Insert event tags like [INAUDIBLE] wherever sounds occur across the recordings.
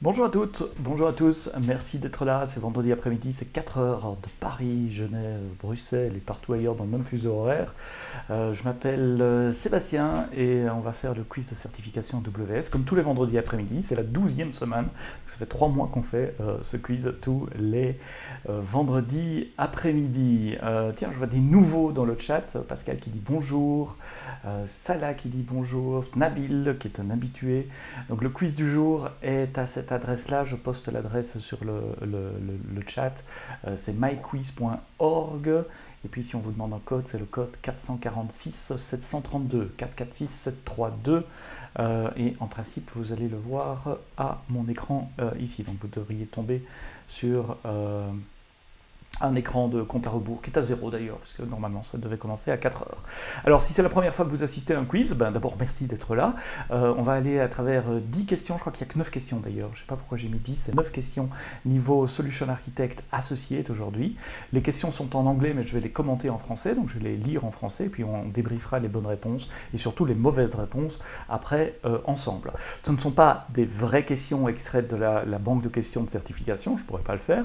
Bonjour à toutes, bonjour à tous, merci d'être là, c'est vendredi après-midi, c'est 4 heures de Paris, Genève, Bruxelles et partout ailleurs dans le même fuseau horaire. Euh, je m'appelle euh, Sébastien et on va faire le quiz de certification WS comme tous les vendredis après-midi, c'est la douzième semaine, ça fait trois mois qu'on fait euh, ce quiz tous les vendredis après-midi. tiens, je vois des nouveaux dans le chat, Pascal qui dit bonjour, Salah qui dit bonjour, Nabil qui est un habitué. Donc le quiz du jour est à cette adresse-là, je poste l'adresse sur le, chat, euh, c'est myquiz.org. Et puis si on vous demande un code, c'est le code 446 732, 446 732. et en principe, vous allez le voir à mon écran euh, ici. Donc vous devriez tomber sur euh, un écran de compte à rebours qui est à zéro d'ailleurs, parce que normalement ça devait commencer à 4 heures. Alors si c'est la première fois que vous assistez à un quiz, ben, d'abord merci d'être là. Euh, on va aller à travers 10 euh, questions, je crois qu'il n'y a que 9 questions d'ailleurs, je ne sais pas pourquoi j'ai mis 10, c'est 9 questions niveau Solution Architect Associate aujourd'hui. Les questions sont en anglais mais je vais les commenter en français, donc je vais les lire en français, puis on débriefera les bonnes réponses et surtout les mauvaises réponses après euh, ensemble. Ce ne sont pas des vraies questions extraites de la, la banque de questions de certification, je ne pourrais pas le faire,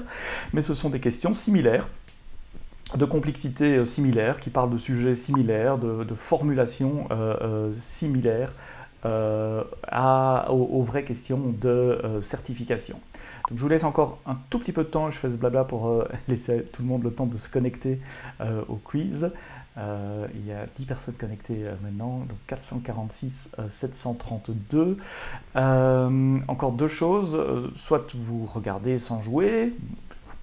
mais ce sont des questions similaires de complexité euh, similaire, qui parlent de sujets similaires, de, formulations euh, euh, similaires aux, vraies questions de certification. Je vous laisse encore un tout petit peu de temps, je fais ce blabla pour [LAUGHS] laisser tout le monde le temps de se connecter au quiz. il y a 10 personnes connectées maintenant, donc 446 732. encore deux choses, soit vous regardez sans jouer,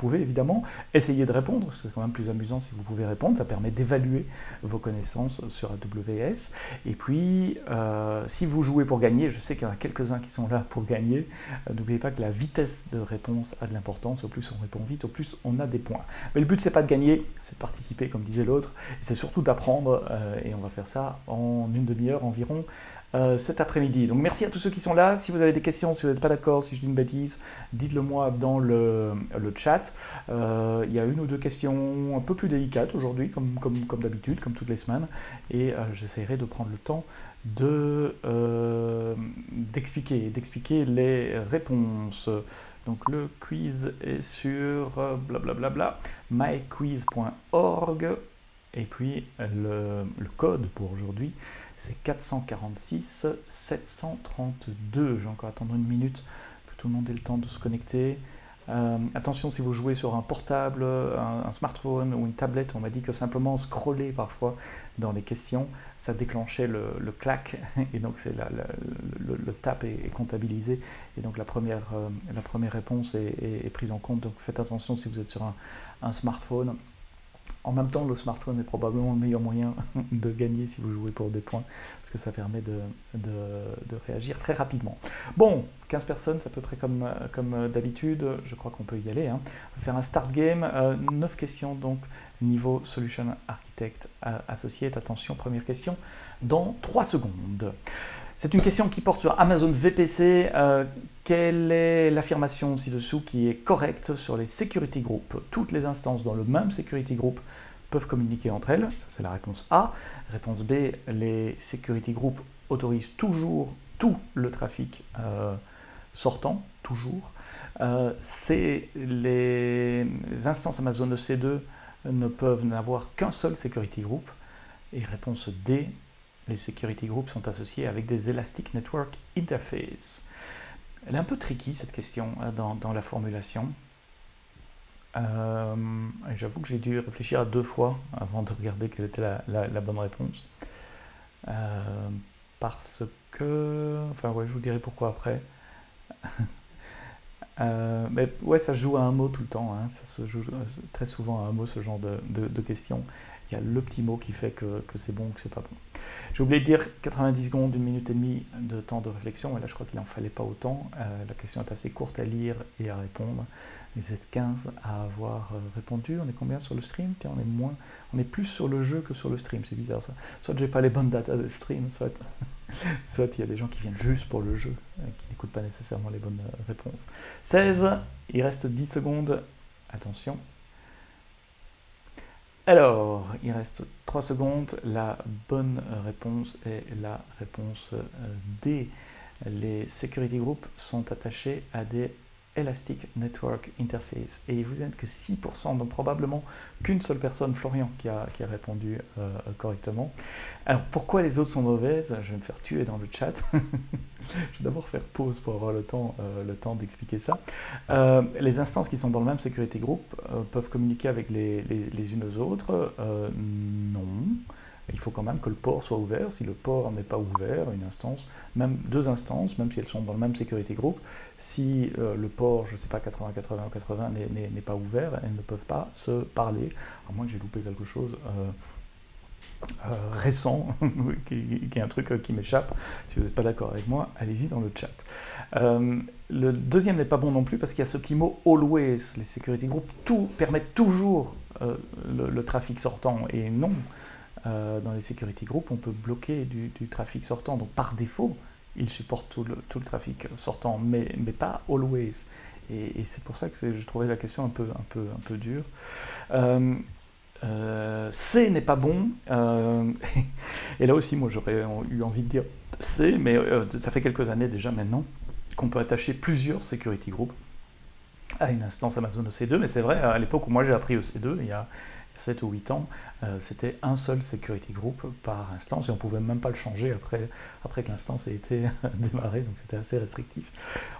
pouvez évidemment essayer de répondre, c'est quand même plus amusant si vous pouvez répondre, ça permet d'évaluer vos connaissances sur AWS. Et puis, euh, si vous jouez pour gagner, je sais qu'il y en a quelques-uns qui sont là pour gagner, euh, n'oubliez pas que la vitesse de réponse a de l'importance, au plus on répond vite, au plus on a des points. Mais le but, c'est pas de gagner, c'est de participer, comme disait l'autre, c'est surtout d'apprendre, euh, et on va faire ça en une demi-heure environ. Euh, cet après-midi. Donc merci à tous ceux qui sont là. Si vous avez des questions, si vous n'êtes pas d'accord, si je dis une bêtise, dites-le moi dans le, chat. Euh, il y a une ou deux questions un peu plus délicates aujourd'hui, comme, comme, comme d'habitude, comme toutes les semaines. Et euh, j'essaierai de prendre le temps de, d'expliquer, d'expliquer les réponses. Donc le quiz est sur blablabla, myquiz.org. Et puis le, le code pour aujourd'hui, c'est 446 732. J'ai encore attendre une minute que tout le monde ait le temps de se connecter. Euh, attention si vous jouez sur un portable, un, smartphone ou une tablette, on m'a dit que simplement scroller parfois dans les questions, ça déclenchait le, clac [LAUGHS] et donc c'est le, le, tap est, comptabilisé et donc la première, euh, la première réponse est, prise en compte. Donc faites attention si vous êtes sur un smartphone en même temps, le smartphone est probablement le meilleur moyen de gagner si vous jouez pour des points, parce que ça permet de, réagir très rapidement. Bon, 15 personnes, c'est à peu près comme, comme d'habitude, je crois qu'on peut y aller. Hein. On va faire un start game, 9 euh, questions donc, niveau Solution Architect euh, Associate. Attention, première question, dans 3 secondes. C'est une question qui porte sur Amazon VPC. Euh, quelle est l'affirmation ci-dessous qui est correcte sur les security groups? Toutes les instances dans le même security group peuvent communiquer entre elles. C'est la réponse A. Réponse B, les security groups autorisent toujours tout le trafic euh, sortant, toujours. Euh, C, les, instances Amazon EC2 ne peuvent n'avoir qu'un seul security group. Et réponse D, les security groups sont associés avec des Elastic Network Interface. Elle est un peu tricky cette question hein, dans, la formulation. Euh, j'avoue que j'ai dû réfléchir à deux fois avant de regarder quelle était la, bonne réponse. Euh, parce que. Enfin, ouais, je vous dirai pourquoi après. [LAUGHS] Euh, mais ouais, ça joue à un mot tout le temps. Hein. Ça se joue très souvent à un mot, ce genre de, de questions il y a le petit mot qui fait que, c'est bon ou que c'est pas bon. J'ai oublié de dire 90 secondes, une minute et demie de temps de réflexion, et là je crois qu'il n'en fallait pas autant. Euh, la question est assez courte à lire et à répondre. Vous êtes 15 à avoir euh, répondu. On est combien sur le stream? On est moins, on est plus sur le jeu que sur le stream. C'est bizarre ça. Soit j'ai pas les bonnes datas de stream, soit [LAUGHS] soit il y a des gens qui viennent juste pour le jeu, et qui n'écoutent pas nécessairement les bonnes euh, réponses. 16, il reste 10 secondes. Attention. Alors, il reste 3 secondes. La bonne réponse est la réponse euh, D. les security groups sont attachés à des Elastic Network Interface. Et vous n'êtes que 6%, donc probablement qu'une seule personne, Florian, qui a, qui a répondu euh, correctement. Alors pourquoi les autres sont mauvaises? Je vais me faire tuer dans le chat. [LAUGHS] je vais d'abord faire pause pour avoir le temps, euh, temps d'expliquer ça. Euh, les instances qui sont dans le même security group peuvent communiquer avec les, les, les unes aux autres Non il faut quand même que le port soit ouvert. Si le port n'est pas ouvert, une instance, même deux instances, même si elles sont dans le même security group, si euh, le port, je ne sais pas, 80, 80 80 n'est pas ouvert, elles ne peuvent pas se parler, à moins que j'ai loupé quelque chose. Euh, euh, récent, [LAUGHS] qui, est un truc qui m'échappe. Si vous n'êtes pas d'accord avec moi, allez-y dans le chat. le deuxième n'est pas bon non plus parce qu'il y a ce petit mot always. Les security groups permettent toujours le, trafic sortant et non. Euh, dans les security groups, on peut bloquer du, trafic sortant. Donc par défaut, ils supportent tout le, trafic sortant, mais, pas always. Et, c'est pour ça que je trouvais la question un peu dure. Euh, euh, C n'est pas bon. [LAUGHS] et là aussi, moi, j'aurais eu envie de dire C, mais ça fait quelques années déjà maintenant qu'on peut attacher plusieurs security groups à une instance Amazon EC2. Mais c'est vrai, à l'époque où moi j'ai appris EC2, il y a 7 ou 8 ans, euh, c'était un seul security group par instance et on pouvait même pas le changer après, après que l'instance ait été [LAUGHS] démarrée, donc c'était assez restrictif.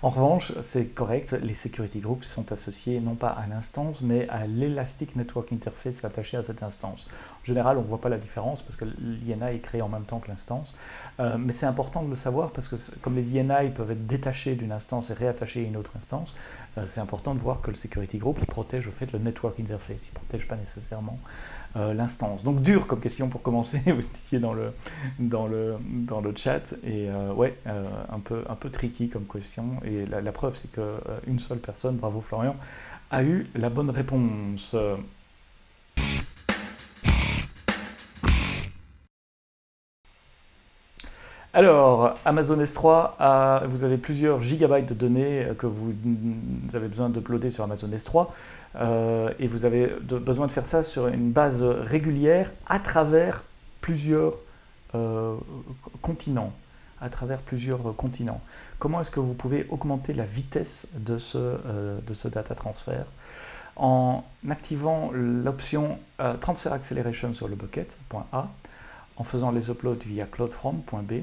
En revanche, c'est correct, les security groups sont associés non pas à l'instance, mais à l'Elastic Network Interface attaché à cette instance. En général, on ne voit pas la différence parce que l'INI est créé en même temps que l'instance, euh, mais c'est important de le savoir parce que comme les INI peuvent être détachés d'une instance et réattachés à une autre instance, euh, c'est important de voir que le security group protège au fait le network interface, il ne protège pas nécessairement euh, l'instance. Donc dur comme question pour commencer, [LAUGHS] vous étiez dans le, dans le, dans le chat, et euh, ouais, euh, un, peu, un peu tricky comme question, et la, preuve c'est qu'une seule personne, bravo Florian, a eu la bonne réponse. Alors, Amazon S3, vous avez plusieurs gigabytes de données que vous avez besoin d'uploader sur Amazon S3. Euh, et vous avez besoin de faire ça sur une base régulière à travers plusieurs euh, continents. À travers plusieurs continents. Comment est-ce que vous pouvez augmenter la vitesse de ce, euh, data transfer en activant l'option Transfer Acceleration sur le bucket.a, en faisant les uploads via CloudFront.b,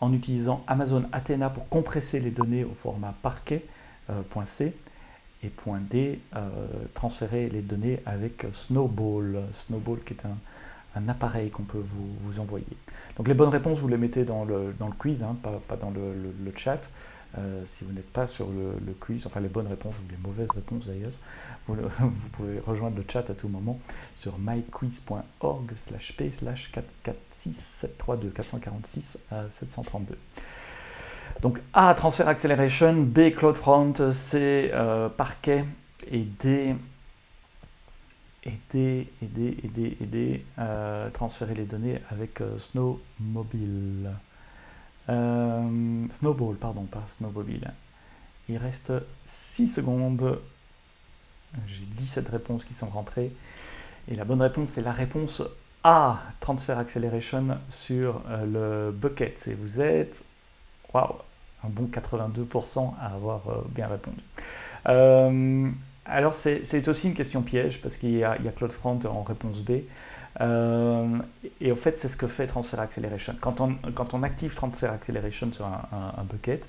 en utilisant Amazon Athena pour compresser les données au format parquet.c, et point D, euh, transférer les données avec Snowball. Snowball qui est un, appareil qu'on peut vous, vous, envoyer. Donc les bonnes réponses, vous les mettez dans le, dans le quiz, hein, pas, pas, dans le, le, chat. Euh, si vous n'êtes pas sur le, quiz, enfin les bonnes réponses ou les mauvaises réponses d'ailleurs, vous, [LAUGHS] vous, pouvez rejoindre le chat à tout moment sur myquiz.org slash p slash 446732 446 732. Donc A, Transfer Acceleration, B, CloudFront, C, euh, Parquet, et D, et D, et D, euh, transférer les données avec euh, Snowmobile. Snowball, pardon, pas Snowmobile. Il reste 6 secondes. J'ai 17 réponses qui sont rentrées. Et la bonne réponse, c'est la réponse A, Transfer Acceleration sur le bucket. Et vous êtes waouh, un bon 82% à avoir euh, bien répondu. Euh, alors c'est aussi une question piège parce qu'il y, a CloudFront en réponse B. Euh, et au fait, c'est ce que fait Transfer Acceleration. Quand on, active Transfer Acceleration sur un, bucket,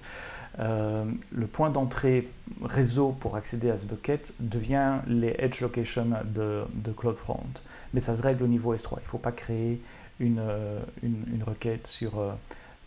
le point d'entrée réseau pour accéder à ce bucket devient les edge locations de, CloudFront. Mais ça se règle au niveau S3. Il ne faut pas créer une requête sur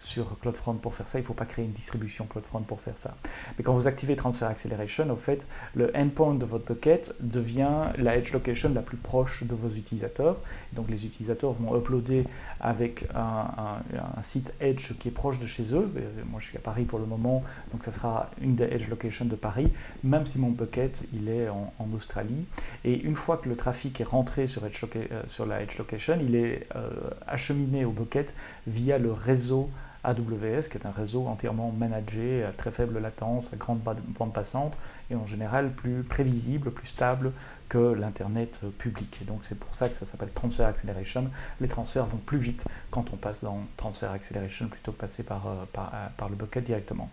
sur CloudFront pour faire ça, il ne faut pas créer une distribution CloudFront pour faire ça. Mais quand vous activez Transfer Acceleration, au fait, le endpoint de votre bucket devient la edge location la plus proche de vos utilisateurs. donc les utilisateurs vont uploader avec un, site edge qui est proche de chez eux. Euh, moi je suis à Paris pour le moment, donc ça sera une des edge locations de Paris, même si mon bucket il est en, Australie. Et une fois que le trafic est rentré sur, edge euh, sur la edge location, il est euh, acheminé au bucket via le réseau AWS, qui est un réseau entièrement managé à très faible latence, à grande bande passante, et en général plus prévisible, plus stable que l'Internet public. Et donc c'est pour ça que ça s'appelle Transfer Acceleration. Les transferts vont plus vite quand on passe dans Transfer Acceleration plutôt que passer par, par le bucket directement.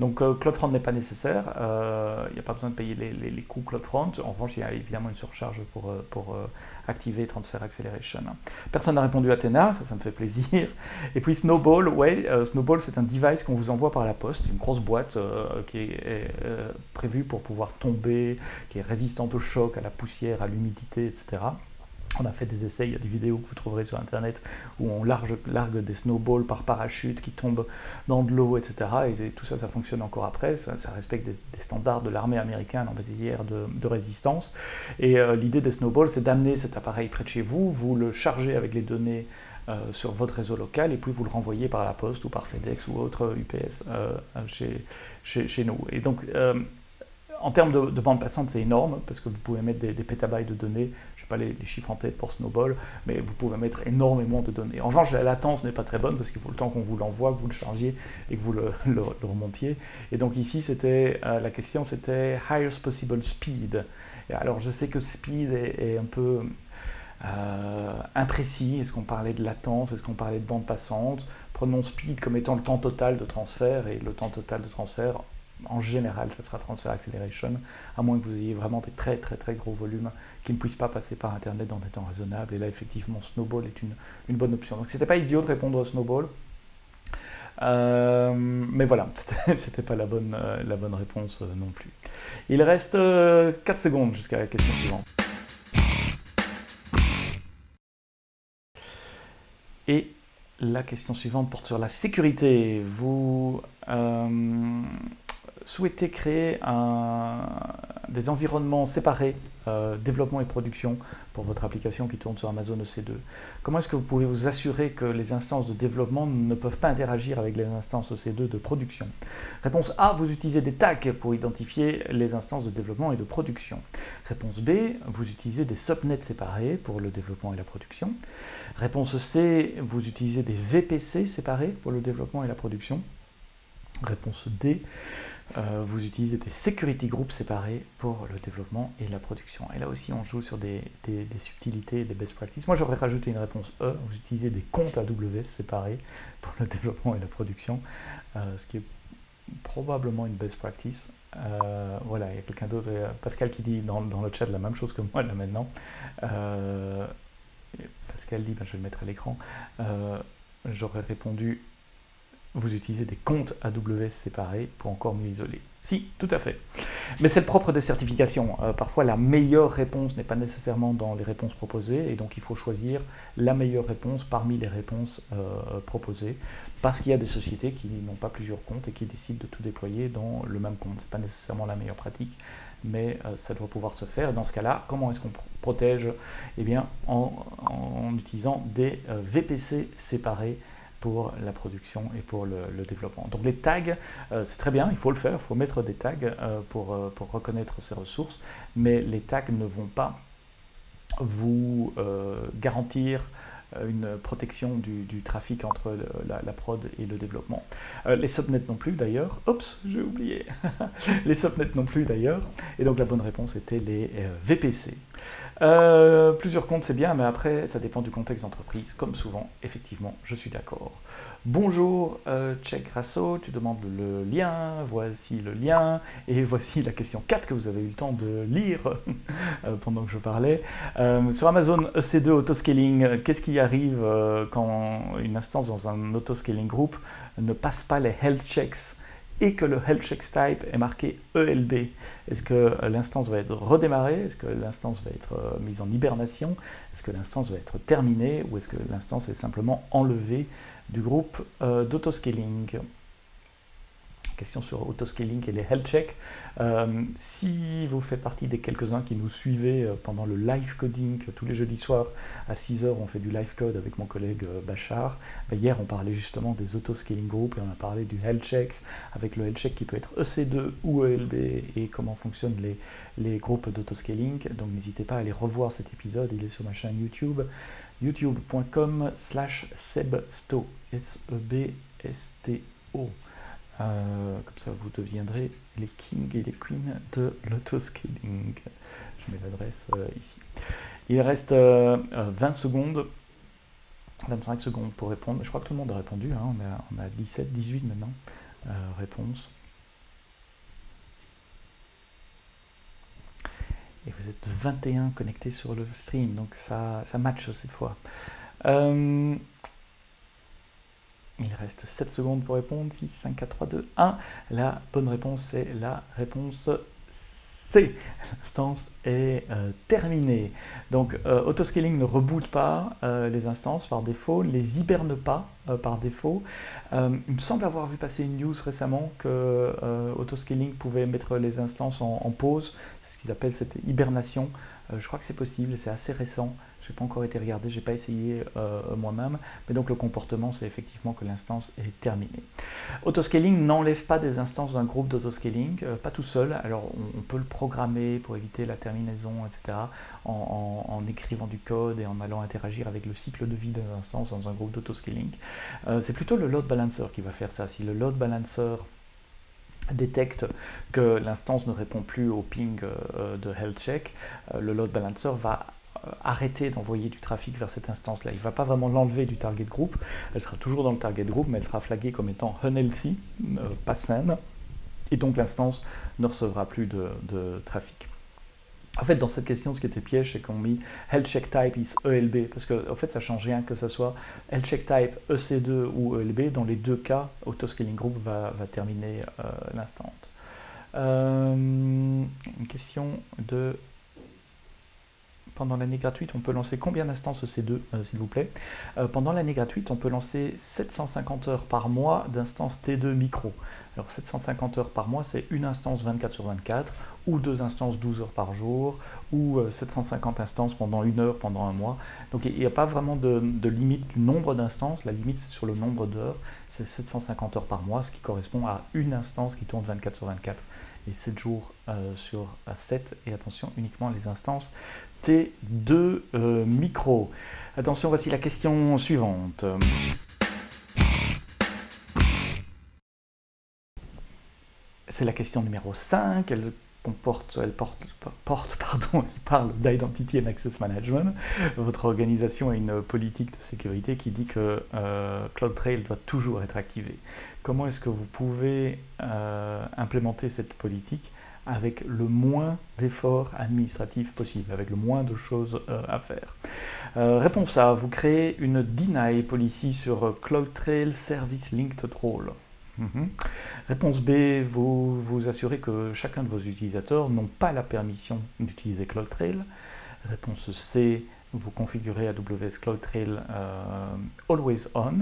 Donc euh, CloudFront n'est pas nécessaire, euh, il n'y a pas besoin de payer les, coûts CloudFront. En revanche, il y a évidemment une surcharge pour, euh, pour activer Transfer Acceleration. Personne n'a répondu à Tena, ça, ça me fait plaisir. [LAUGHS] Et puis Snowball, ouais, Snowball c'est un device qu'on vous envoie par la poste, une grosse boîte qui est prévue pour pouvoir tomber, qui est résistante au choc, à la poussière, à l'humidité, etc. On a fait des essais, il y a des vidéos que vous trouverez sur internet où on largue, des snowballs par parachute qui tombent dans de l'eau, etc. Et tout ça, ça fonctionne encore après. Ça, respecte des, standards de l'armée américaine en matière de, de résistance. Et euh, l'idée des snowballs, c'est d'amener cet appareil près de chez vous, vous le chargez avec les données euh, sur votre réseau local et puis vous le renvoyez par la poste ou par FedEx ou autre UPS euh, chez, chez, nous. Et donc, en termes de, bande passante, c'est énorme parce que vous pouvez mettre des, pétabytes de données. Pas les, chiffres en tête pour Snowball, mais vous pouvez mettre énormément de données. En revanche, la latence n'est pas très bonne parce qu'il faut le temps qu'on vous l'envoie, que vous le chargiez et que vous le, [LAUGHS] remontiez. Et donc ici, c'était euh, la question, c'était highest possible speed. Alors, je sais que speed est, un peu euh, imprécis. Est-ce qu'on parlait de latence? Est-ce qu'on parlait de bande passante? Prenons speed comme étant le temps total de transfert et le temps total de transfert en général, ça sera Transfer Acceleration, à moins que vous ayez vraiment des très très très gros volumes qui ne puissent pas passer par Internet dans des temps raisonnables. Et là, effectivement, Snowball est une, une bonne option. Donc, c'était pas idiot de répondre à Snowball. Euh, mais voilà, [LAUGHS] c'était pas la bonne, euh, la bonne réponse euh, non plus. Il reste 4 secondes jusqu'à la question suivante. Et la question suivante porte sur la sécurité. Vous souhaitez créer des environnements séparés, euh, développement et production, pour votre application qui tourne sur Amazon EC2, comment est-ce que vous pouvez vous assurer que les instances de développement ne peuvent pas interagir avec les instances EC2 de production? Réponse A, vous utilisez des tags pour identifier les instances de développement et de production. Réponse B, vous utilisez des subnets séparés pour le développement et la production. Réponse C, vous utilisez des VPC séparés pour le développement et la production. Réponse D, euh, vous utilisez des security groups séparés pour le développement et la production. Et là aussi, on joue sur des, subtilités et des best practices. Moi, j'aurais rajouté une réponse E. Vous utilisez des comptes AWS séparés pour le [LAUGHS] développement et la production, euh, ce qui est probablement une best practice. Euh, voilà, il y a quelqu'un d'autre, Pascal qui dit dans, le chat la même chose que moi là maintenant. Pascal dit, ben, je vais le mettre à l'écran. J'aurais répondu vous utilisez des comptes AWS séparés pour encore mieux isoler. Si, tout à fait. Mais c'est le propre des certifications. Euh, parfois, la meilleure réponse n'est pas nécessairement dans les réponses proposées, et donc il faut choisir la meilleure réponse parmi les réponses euh, proposées, parce qu'il y a des sociétés qui n'ont pas plusieurs comptes et qui décident de tout déployer dans le même compte. Ce n'est pas nécessairement la meilleure pratique, mais euh, ça doit pouvoir se faire. Dans ce cas-là, comment est-ce qu'on protège? Eh bien, en, en utilisant des VPC séparés pour la production et pour le, développement. Donc les tags, euh, c'est très bien, il faut le faire, il faut mettre des tags euh, pour, euh, pour, reconnaître ces ressources, mais les tags ne vont pas vous garantir une protection du, trafic entre la, prod et le développement. les subnets non plus d'ailleurs. Oups, j'ai oublié. [LAUGHS] les subnets non plus d'ailleurs. Et donc la bonne réponse était les VPC. Euh, plusieurs comptes, c'est bien, mais après, ça dépend du contexte d'entreprise. Comme souvent, effectivement, je suis d'accord. Bonjour, euh, Rasso, tu demandes le lien, voici le lien, et voici la question 4 que vous avez eu le temps de lire [LAUGHS] euh, pendant que je parlais. Euh, sur Amazon EC2 Autoscaling, qu'est-ce qui arrive quand une instance dans un autoscaling group ne passe pas les health checks et que le health checks type est marqué ELB. Est-ce que l'instance va être redémarrée? Est-ce que l'instance va être euh, mise en hibernation? Est-ce que l'instance va être terminée? Ou est-ce que l'instance est simplement enlevée du groupe euh, d'autoscaling? Question sur autoscaling et les health checks. Euh, si vous faites partie des quelques-uns qui nous suivaient euh, pendant le live coding, tous les jeudis soirs à 6h, on fait du live code avec mon collègue euh, Bachar. Ben, hier, on parlait justement des autoscaling groups et on a parlé du health checks avec le health check qui peut être EC2 ou ELB et comment fonctionnent les, les groupes d'autoscaling. Donc n'hésitez pas à aller revoir cet épisode, il est sur ma chaîne YouTube youtube.com slash sebsto S-E-B-S-T-O. Euh, comme ça, vous deviendrez les kings et les queens de l'autoscaling. Je mets l'adresse ici. Il reste 20 secondes, 25 secondes pour répondre. Je crois que tout le monde a répondu, hein. on, a, on, a, 17, 18 maintenant réponses. Et vous êtes 21 connectés sur le stream, donc ça, ça match cette fois. Il reste 7 secondes pour répondre. 6, 5, 4, 3, 2, 1. La bonne réponse est la réponse C. L'instance est euh, terminée. Donc, euh, autoscaling ne reboot pas euh, les instances par défaut, les hiberne pas par défaut. il me semble avoir vu passer une news récemment que autoscaling pouvait mettre les instances en pause. C'est ce qu'ils appellent cette hibernation. je crois que c'est possible, c'est assez récent pas encore été regardé, j'ai pas essayé euh, moi-même, mais donc le comportement, c'est effectivement que l'instance est terminée. Autoscaling n'enlève pas des instances d'un groupe d'autoscaling, euh, pas tout seul, alors on, peut le programmer pour éviter la terminaison, etc., en, écrivant du code et en allant interagir avec le cycle de vie des instances dans un groupe d'autoscaling. Euh, c'est plutôt le load balancer qui va faire ça. Si le load balancer détecte que l'instance ne répond plus au ping de health check, le load balancer va arrêter d'envoyer du trafic vers cette instance-là. Il ne va pas vraiment l'enlever du target group, elle sera toujours dans le target group, mais elle sera flaguée comme étant unhealthy, euh, pas saine, et donc l'instance ne recevra plus de, trafic. En fait, dans cette question, ce qui était piège, c'est qu'on mit health check type is ELB, parce qu'en en fait, ça change rien que ce soit health check type EC2 ou ELB. Dans les deux cas, autoscaling group va, terminer euh, l'instant. une question de pendant l'année gratuite, on peut lancer combien d'instances EC2, euh, s'il vous plaît euh, Pendant l'année gratuite, on peut lancer 750 heures par mois d'instances T2 micro. Alors 750 heures par mois, c'est une instance 24 sur 24, ou deux instances 12 heures par jour, ou 750 euh, instances pendant une heure pendant un mois. Donc il n'y a pas vraiment de, limite du nombre d'instances, la limite c'est sur le nombre d'heures, c'est 750 heures par mois, ce qui correspond à une instance qui tourne 24 sur 24 et 7 jours sur 7, et attention uniquement les instances T2 euh, micro. Attention, voici la question suivante. C'est la question numéro 5. Elle comporte, elle porte, porte pardon, elle parle d'Identity and Access Management. Votre organisation a une politique de sécurité qui dit que euh, CloudTrail doit toujours être activé. Comment est-ce que vous pouvez euh, implémenter cette politique avec le moins d'efforts administratifs possible, avec le moins de choses euh, à faire. Euh, réponse A, vous créez une deny policy sur CloudTrail Service Linked Role. Mhm. Réponse B, vous vous assurez que chacun de vos utilisateurs n'ont pas la permission d'utiliser CloudTrail. Réponse C, vous configurez AWS CloudTrail euh, Always On,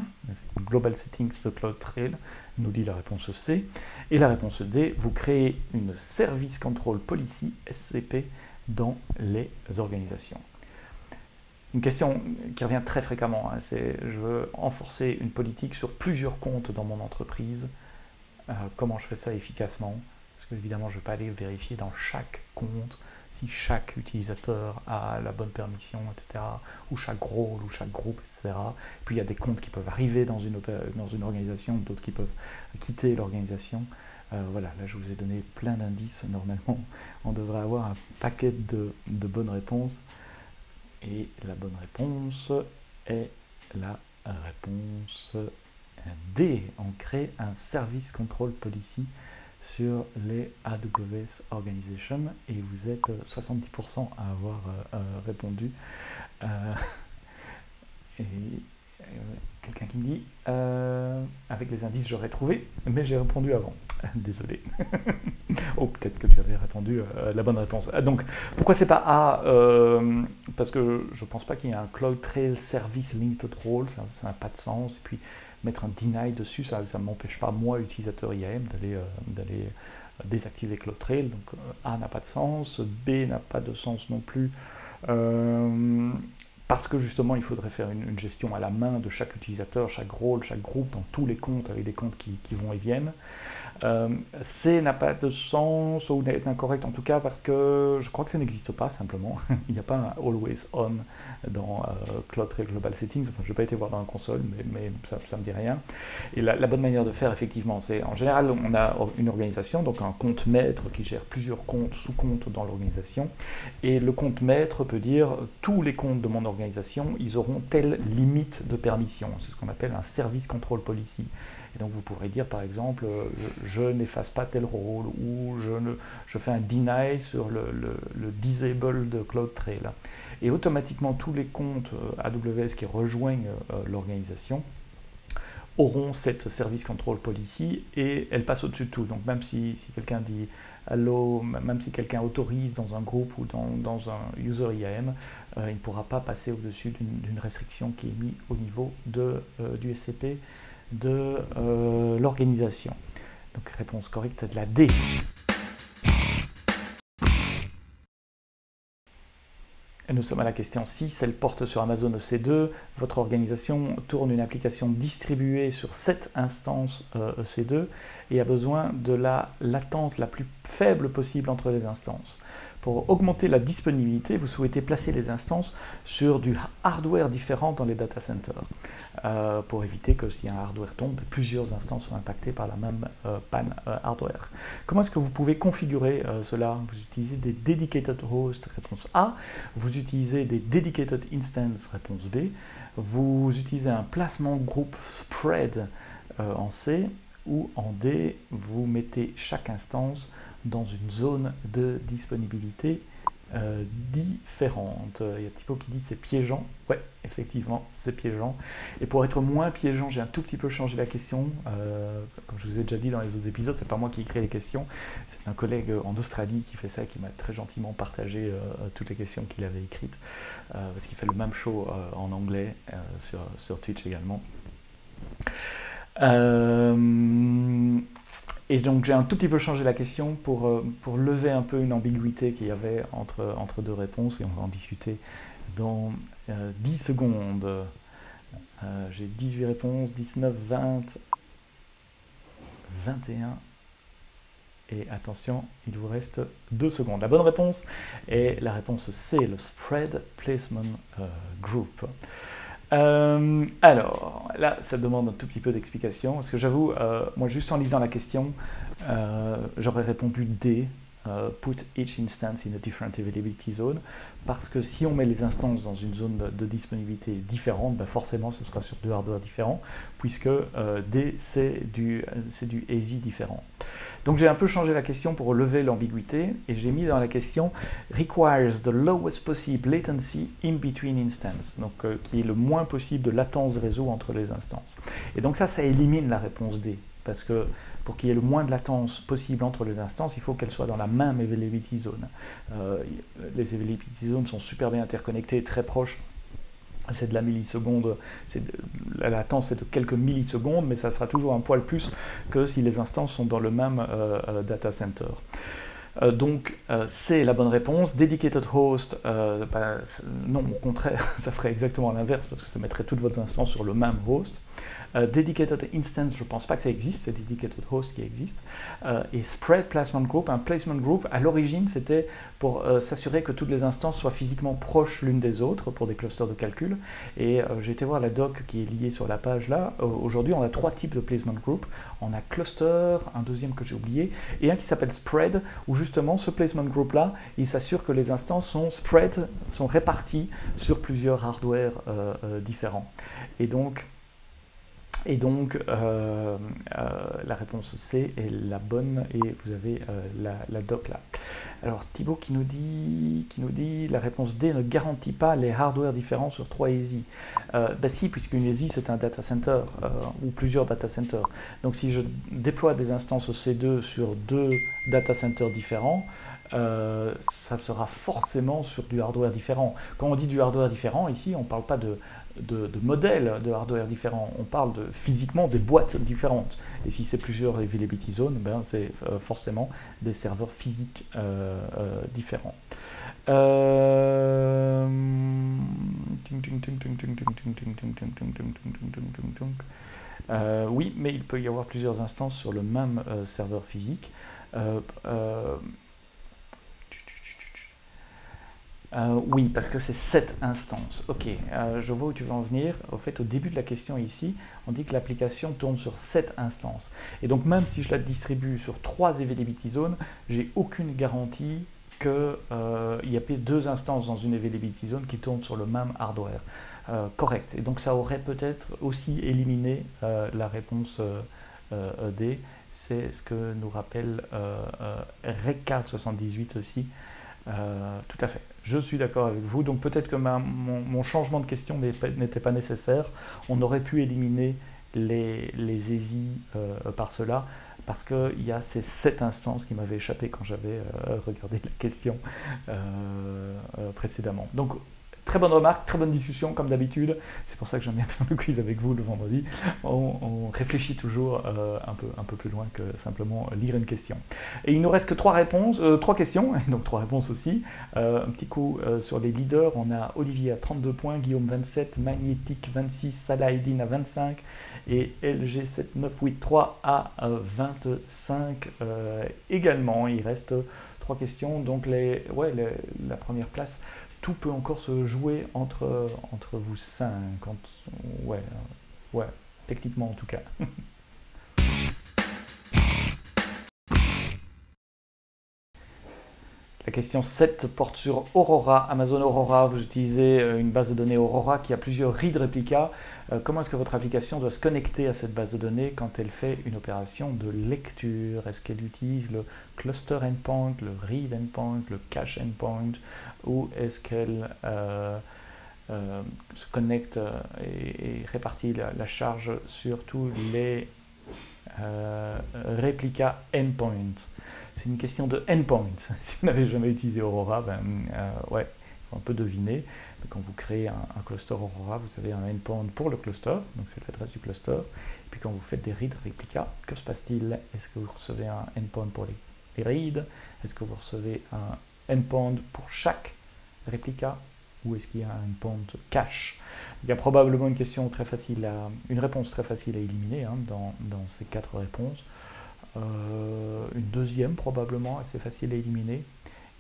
Global Settings de CloudTrail, nous dit la réponse C. Et la réponse D, vous créez une Service Control Policy, SCP, dans les organisations. Une question qui revient très fréquemment, hein, c'est je veux renforcer une politique sur plusieurs comptes dans mon entreprise. Euh, comment je fais ça efficacement? Parce que évidemment, je ne vais pas aller vérifier dans chaque compte si chaque utilisateur a la bonne permission, etc., ou chaque rôle, ou chaque groupe, etc. Puis il y a des comptes qui peuvent arriver dans une, dans une organisation, d'autres qui peuvent quitter l'organisation. Euh, voilà, là je vous ai donné plein d'indices. Normalement, on devrait avoir un paquet de, de, bonnes réponses. Et la bonne réponse est la réponse D. On crée un service control policy sur les AWS Organization et vous êtes 70% à avoir euh, euh, répondu. Euh, [LAUGHS] et quelqu'un qui me dit avec les indices j'aurais trouvé, mais j'ai répondu avant. [LAUGHS] Désolé. [LAUGHS] oh, peut-être que tu avais répondu la bonne réponse. Donc, pourquoi c'est pas A Parce que je pense pas qu'il y ait un Cloud Trail Service Linked Role, ça n'a pas de sens. Et puis, mettre un deny dessus, ça ne m'empêche pas, moi, utilisateur IAM, d'aller euh, d'aller euh, désactiver CloudTrail. Donc euh, A n'a pas de sens, B n'a pas de sens non plus. parce que justement, il faudrait faire une, gestion à la main de chaque utilisateur, chaque rôle, chaque groupe, dans tous les comptes, avec des comptes qui, vont et viennent. Euh, C n'a pas de sens ou est incorrect en tout cas parce que je crois que ça n'existe pas simplement. [LAUGHS] Il n'y a pas un always on dans euh, Cloud Global Settings. Enfin, je n'ai pas été voir dans la console, mais, ça ne me dit rien. Et la, bonne manière de faire, effectivement, c'est en général, on a une organisation, donc un compte maître qui gère plusieurs comptes, sous-comptes dans l'organisation. Et le compte maître peut dire tous les comptes de mon organisation, ils auront telle limite de permission. C'est ce qu'on appelle un service control policy. Et donc vous pourrez dire par exemple, euh, je, n'efface pas tel rôle ou je, ne, fais un deny sur le, le, disable de CloudTrail. Et automatiquement tous les comptes euh, AWS qui rejoignent euh, l'organisation auront cette service control policy et elle passe au-dessus de tout. Donc même si, quelqu'un dit hello, même si quelqu'un autorise dans un groupe ou dans, un user IAM, il ne pourra pas passer au-dessus d'une restriction qui est mise au niveau du SCP de euh, l'organisation. Donc réponse correcte de la D. Nous sommes à la question 6, elle porte sur Amazon EC2. Votre organisation tourne une application distribuée sur 7 instances EC2 euh, e et a besoin de la latence la plus faible possible entre les instances. Pour augmenter la disponibilité, vous souhaitez placer les instances sur du hardware différent dans les data centers, euh, pour éviter que si un hardware tombe, plusieurs instances soient impactées par la même euh, panne euh, hardware. Comment est-ce que vous pouvez configurer cela? Vous utilisez des dedicated hosts, réponse A, vous utilisez des dedicated instances, réponse B, vous utilisez un placement groupe spread en C, ou en D, vous mettez chaque instance dans une zone de disponibilité euh, différente. Il y a Thibaut qui dit c'est piégeant. Ouais, effectivement, c'est piégeant. Et pour être moins piégeant, j'ai un tout petit peu changé la question. Euh, comme je vous ai déjà dit dans les autres épisodes, c'est pas moi qui crée les questions. C'est un collègue en Australie qui fait ça qui m'a très gentiment partagé euh, toutes les questions qu'il avait écrites. parce qu'il fait le même show en anglais sur, sur Twitch également. Et donc j'ai un tout petit peu changé la question pour, euh, pour lever un peu une ambiguïté qu'il y avait entre, entre deux réponses et on va en discuter dans 10 euh, secondes. Euh, j'ai 18 réponses, 19, 20, 21. Et attention, il vous reste 2 secondes. La bonne réponse est la réponse C, le Spread Placement Group. Euh, alors, là, ça demande un tout petit peu d'explication, parce que j'avoue, euh, moi, juste en lisant la question, euh, j'aurais répondu D, put each instance in a different availability zone, parce que si on met les instances dans une zone de, disponibilité différente, ben forcément, ce sera sur deux hardware différents, puisque D, c'est du, ASI différent. Donc j'ai un peu changé la question pour lever l'ambiguïté et j'ai mis dans la question requires the lowest possible latency in between instances, donc euh, qui est le moins possible de latence réseau entre les instances. Et donc ça, ça élimine la réponse D, parce que pour qu'il y ait le moins de latence possible entre les instances, il faut qu'elles soient dans la même availability zone. Euh, les availability zones sont super bien interconnectées, très proches c'est de la milliseconde, la latence est de quelques millisecondes, mais ça sera toujours un poil plus que si les instances sont dans le même euh, euh, data center. Donc c'est la bonne réponse. Dedicated host, bah, non, au contraire, [LAUGHS] ça ferait exactement l'inverse parce que ça mettrait toutes vos instances sur le même host. Euh, dedicated Instance, je ne pense pas que ça existe, c'est Dedicated Host qui existe. Euh, et Spread Placement Group, un Placement Group, à l'origine, c'était pour euh, s'assurer que toutes les instances soient physiquement proches l'une des autres pour des clusters de calcul. Et j'ai été voir la doc qui est liée sur la page là. Aujourd'hui, on a trois types de Placement Group. On a Cluster, un deuxième que j'ai oublié, et un qui s'appelle Spread, où justement ce Placement Group là, il s'assure que les instances sont spread, sont réparties sur plusieurs hardware différents. Et donc, et donc, euh, euh, la réponse C est la bonne et vous avez euh, la, doc là. Alors, Thibaut qui nous, dit, qui nous dit la réponse D ne garantit pas les hardware différents sur 3 ESI. ben si, puisqu'une ESI c'est un data center ou plusieurs data centers. Donc, si je déploie des instances C2 sur deux data centers différents, ça sera forcément sur du hardware différent. Quand on dit du hardware différent, ici, on ne parle pas de de, modèles de hardware différents, on parle de, physiquement des boîtes différentes. Et si c'est plusieurs availability zones, ben c'est forcément des serveurs physiques euh, euh, différents. oui, mais il peut y avoir plusieurs instances sur le même serveur physique. Euh, oui, parce que c'est cette instance. Ok, euh, je vois où tu veux en venir. Au fait, au début de la question ici, on dit que l'application tourne sur cette instance. Et donc, même si je la distribue sur trois availability zones, j'ai aucune garantie qu'il euh, y ait deux instances dans une availability zone qui tournent sur le même hardware. correct. Et donc, ça aurait peut-être aussi éliminé la réponse D. C'est ce que nous rappelle RECA 78 aussi. tout à fait. Je suis d'accord avec vous. Donc peut-être que mon, changement de question n'était pas nécessaire. On aurait pu éliminer les, les euh, par cela parce qu'il y a ces sept instances qui m'avaient échappé quand j'avais euh, regardé la question euh, précédemment. Donc Très bonne remarque, très bonne discussion comme d'habitude. C'est pour ça que j'aime bien [LAUGHS] faire le quiz avec vous le vendredi. On, réfléchit toujours euh, un, peu, un peu plus loin que simplement lire une question. Et il nous reste que trois réponses, euh, trois questions, [LAUGHS] donc trois réponses aussi. Euh, un petit coup sur les leaders. On a Olivier à 32 points, Guillaume 27, Magnétique 26, Salah Edine à 25 et LG 7983 à 25 également. Il reste trois questions. Donc les, ouais, la première place tout peut encore se jouer entre, entre vous cinq. ouais, ouais, techniquement en tout cas. [LAUGHS] La question 7 porte sur Aurora, Amazon Aurora. Vous utilisez euh, une base de données Aurora qui a plusieurs read réplicas. Euh, comment est-ce que votre application doit se connecter à cette base de données quand elle fait une opération de lecture? Est-ce qu'elle utilise le cluster endpoint, le read endpoint, le cache endpoint? Ou est-ce qu'elle euh, se connecte et, répartit la, charge sur tous les réplicas endpoint? C'est une question de endpoint. [LAUGHS] si vous n'avez jamais utilisé Aurora, ben, euh, ouais, il faut un peu deviner. Quand vous créez un, cluster Aurora, vous avez un endpoint pour le cluster, donc c'est l'adresse du cluster. Et puis quand vous faites des reads réplica, que se passe-t-il? Est-ce que vous recevez un endpoint pour les, reads? Est-ce que vous recevez un endpoint pour chaque réplica? Ou est-ce qu'il y a un endpoint cache? Il y a probablement une question très facile à, une réponse très facile à éliminer hein, dans, dans, ces quatre réponses. Euh, une deuxième probablement, assez facile à éliminer.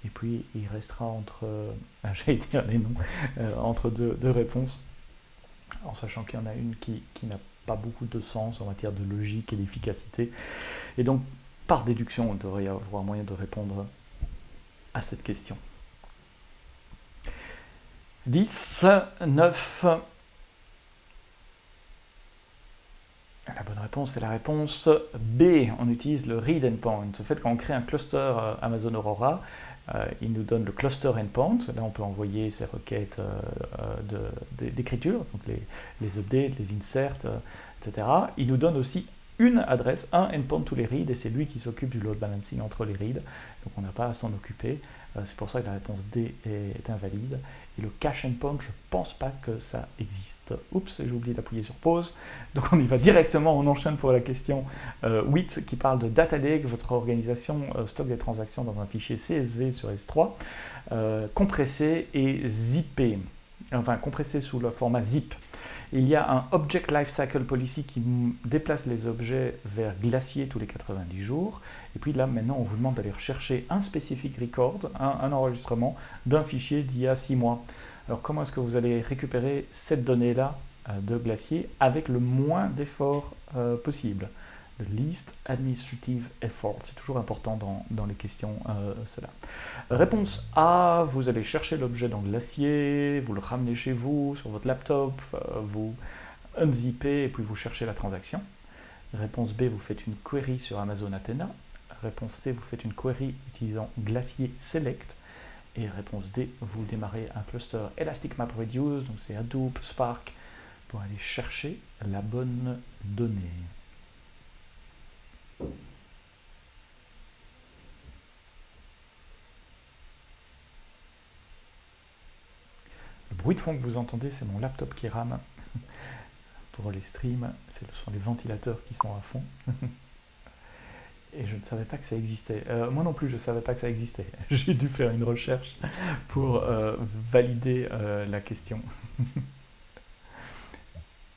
Et puis il restera entre, euh, [LAUGHS] noms, euh, deux, réponses, en sachant qu'il y en a une qui, n'a pas beaucoup de sens en matière de logique et d'efficacité. Et donc, par déduction, on devrait avoir moyen de répondre à cette question. 10, 9, La bonne réponse est la réponse B. On utilise le read endpoint. Ce fait, quand on crée un cluster euh, Amazon Aurora, euh, il nous donne le cluster endpoint. Là, on peut envoyer ces requêtes euh, d'écriture, donc les, les, updates, les inserts, etc. Il nous donne aussi une adresse, un endpoint tous les reads, et c'est lui qui s'occupe du load balancing entre les reads. Donc on n'a pas à s'en occuper. c'est pour ça que la réponse D est invalide. Et le cache endpoint, je ne pense pas que ça existe. Oups, j'ai oublié d'appuyer sur pause. Donc on y va directement, on enchaîne pour la question 8 euh, qui parle de data lake. Votre organisation euh, stocke des transactions dans un fichier CSV sur S3, euh, compressé et zippé. Enfin, compressé sous le format zip. Il y a un Object Lifecycle Policy qui déplace les objets vers Glacier tous les 90 jours. Et puis là, maintenant, on vous demande d'aller rechercher un spécifique record, un, enregistrement d'un fichier d'il y a 6 mois. Alors comment est-ce que vous allez récupérer cette donnée-là euh, de Glacier avec le moins d'efforts euh, possible? The least administrative effort. C'est toujours important dans, les questions, euh, cela. Réponse A, vous allez chercher l'objet dans Glacier, vous le ramenez chez vous, sur votre laptop, vous unzippez et puis vous cherchez la transaction. Réponse B, vous faites une query sur Amazon Athena. Réponse C, vous faites une query utilisant Glacier Select. Et réponse D, vous démarrez un cluster Elastic Map Reduce, donc c'est Hadoop, Spark, pour aller chercher la bonne donnée. Le bruit de fond que vous entendez, c'est mon laptop qui rame. [LAUGHS] Pour les streams, ce sont les ventilateurs qui sont à fond. [LAUGHS] Et je ne savais pas que ça existait. Euh, moi non plus, je ne savais pas que ça existait. [LAUGHS] J'ai dû faire une recherche pour euh, valider euh, la question.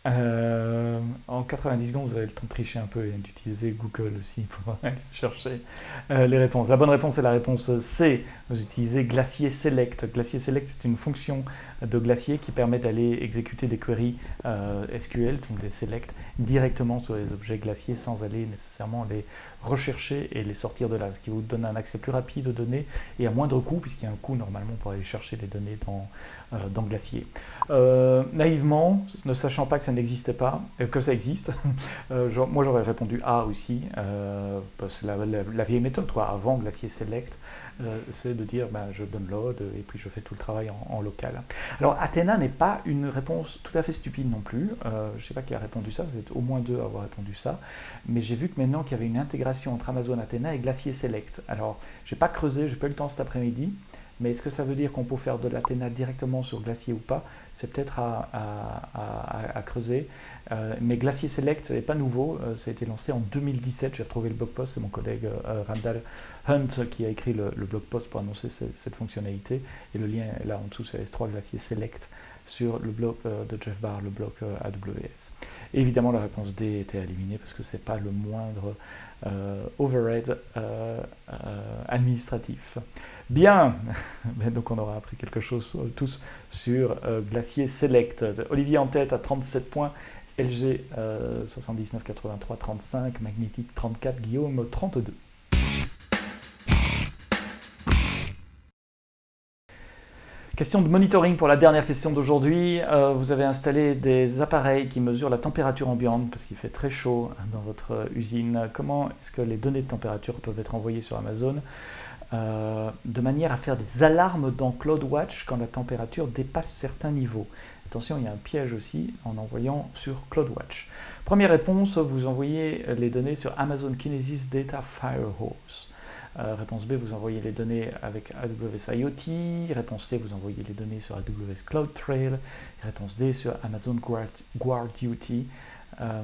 Euh, en 90 secondes, vous avez le temps de tricher un peu et d'utiliser Google aussi [LAUGHS] pour chercher euh, les réponses. La bonne réponse est la réponse C. Vous utilisez Glacier Select. Glacier Select, c'est une fonction de Glacier qui permet d'aller exécuter des queries euh, SQL, donc des select, directement sur les objets Glacier sans aller nécessairement les rechercher et les sortir de là, ce qui vous donne un accès plus rapide aux données et à moindre coût, puisqu'il y a un coût normalement pour aller chercher les données dans, dans Glacier. naïvement, ne sachant pas que ça n'existait pas, que ça existe, [LAUGHS] moi j'aurais répondu A aussi, parce que la, vieille méthode, quoi, avant Glacier Select, c'est de dire ben, je download et puis je fais tout le travail en, local. Alors Athena n'est pas une réponse tout à fait stupide non plus. je ne sais pas qui a répondu ça, vous êtes au moins deux à avoir répondu ça. Mais j'ai vu que maintenant qu'il y avait une intégration entre Amazon Athena et Glacier Select. Alors, j'ai pas creusé, j'ai pas eu le temps cet après-midi. Mais est-ce que ça veut dire qu'on peut faire de l'Athena directement sur Glacier ou pas? C'est peut-être à, creuser. Euh, mais Glacier Select n'est pas nouveau. Euh, ça a été lancé en 2017. J'ai retrouvé le blog post. C'est mon collègue euh, Randall Hunt qui a écrit le, blog post pour annoncer cette, fonctionnalité. Et le lien est là en dessous, c'est S3 Glacier Select sur le blog de Jeff Barr, le blog AWS. évidemment, la réponse D était éliminée parce que c'est pas le moindre overhead administratif. Bien, [LAUGHS] donc on aura appris quelque chose euh, tous sur euh, Glacier Select. Olivier en tête à 37 points, LG 79, 83, 35, Magnétique 34, Guillaume 32. Question de monitoring pour la dernière question d'aujourd'hui. Euh, vous avez installé des appareils qui mesurent la température ambiante parce qu'il fait très chaud dans votre usine. Comment est-ce que les données de température peuvent être envoyées sur Amazon euh, de manière à faire des alarmes dans CloudWatch quand la température dépasse certains niveaux? Attention, il y a un piège aussi en envoyant sur CloudWatch. Première réponse, vous envoyez les données sur Amazon Kinesis Data Firehose. Euh, réponse B, vous envoyez les données avec AWS IoT. Réponse C, vous envoyez les données sur AWS CloudTrail. Réponse D, sur Amazon Guard, Duty. Euh,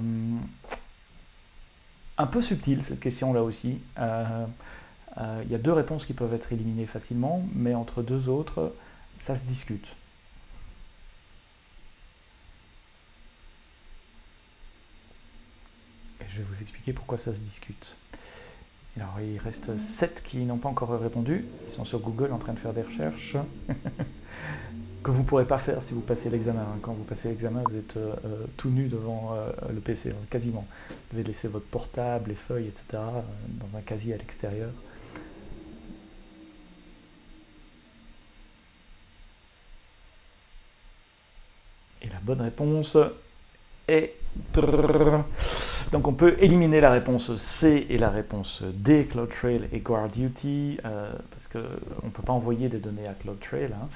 un peu subtil cette question-là aussi. Euh, il y a deux réponses qui peuvent être éliminées facilement, mais entre deux autres, ça se discute. Je vais vous expliquer pourquoi ça se discute. Alors, il reste 7 qui n'ont pas encore répondu. Ils sont sur Google en train de faire des recherches [LAUGHS] que vous ne pourrez pas faire si vous passez l'examen. Hein. Quand vous passez l'examen, vous êtes euh, euh, tout nu devant le PC, quasiment. Vous devez laisser votre portable, les feuilles, etc., dans un casier à l'extérieur. bonne réponse est... Donc on peut éliminer la réponse C et la réponse D, CloudTrail et GuardDuty, euh, parce qu'on ne peut pas envoyer des données à CloudTrail. Hein.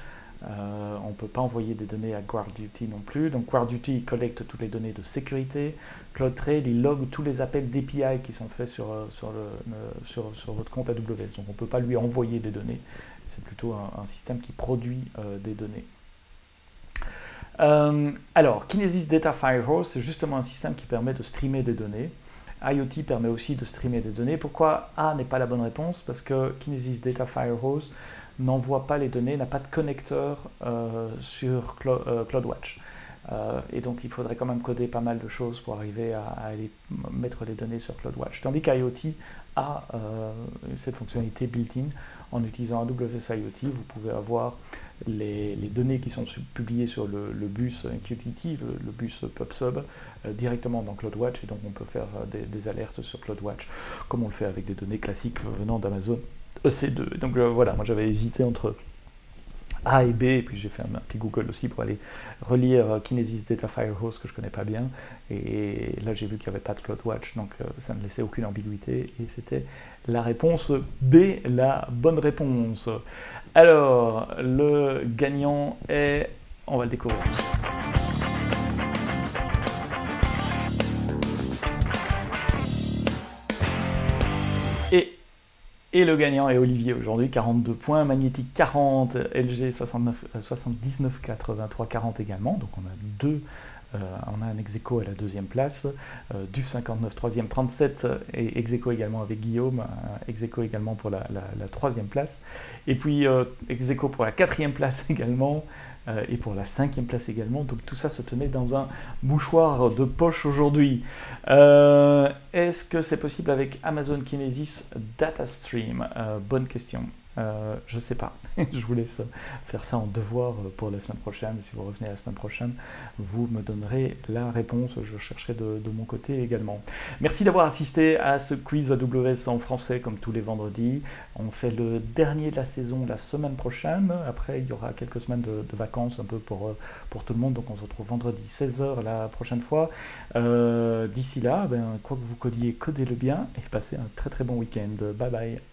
Euh, on ne peut pas envoyer des données à GuardDuty non plus. Donc GuardDuty collecte toutes les données de sécurité. CloudTrail, il log tous les appels d'API qui sont faits sur, euh, sur, votre compte AWS. Donc on ne peut pas lui envoyer des données. C'est plutôt un, système qui produit des données. Euh, alors, Kinesis Data Firehose, c'est justement un système qui permet de streamer des données. IoT permet aussi de streamer des données. Pourquoi A n'est pas la bonne réponse? Parce que Kinesis Data Firehose n'envoie pas les données, n'a pas de connecteur euh, sur euh, CloudWatch. Et donc il faudrait quand même coder pas mal de choses pour arriver à, aller mettre les données sur CloudWatch. Tandis qu'IoT a cette fonctionnalité built-in en utilisant AWS IoT, vous pouvez avoir les, données qui sont publiées sur le, bus QTT, le, bus PubSub, euh, directement dans CloudWatch, et donc on peut faire euh, des, alertes sur CloudWatch, comme on le fait avec des données classiques venant d'Amazon EC2. Donc euh, voilà, moi j'avais hésité entre a et B, et puis j'ai fait un, petit Google aussi pour aller relire Kinesis Data Firehose que je connais pas bien, et là j'ai vu qu'il n'y avait pas de CloudWatch, donc ça ne laissait aucune ambiguïté, et c'était la réponse B, la bonne réponse. Alors, le gagnant est... On va le découvrir. Et le gagnant est Olivier aujourd'hui, 42 points, Magnétique 40, LG 79, 79 83 40 également. Donc on a deux on a un ex à la deuxième place, du 59 troisième 37 et ex également avec Guillaume, ex également pour la, troisième place. Et puis ex pour la quatrième place [LAUGHS] également, euh, et pour la cinquième place également. Donc tout ça se tenait dans un mouchoir de poche aujourd'hui. Euh, est-ce que c'est possible avec Amazon Kinesis Data Stream? Euh, Bonne question. Euh, je sais pas. [LAUGHS] je vous laisse faire ça en devoir pour la semaine prochaine. Si vous revenez la semaine prochaine, vous me donnerez la réponse. Je chercherai de, mon côté également. Merci d'avoir assisté à ce quiz AWS en français comme tous les vendredis. On fait le dernier de la saison la semaine prochaine. Après, il y aura quelques semaines de, vacances un peu pour, pour tout le monde. Donc on se retrouve vendredi 16h la prochaine fois. Euh, d'ici là, ben, quoi que vous codiez, codez-le bien et passez un très très bon week-end. Bye bye.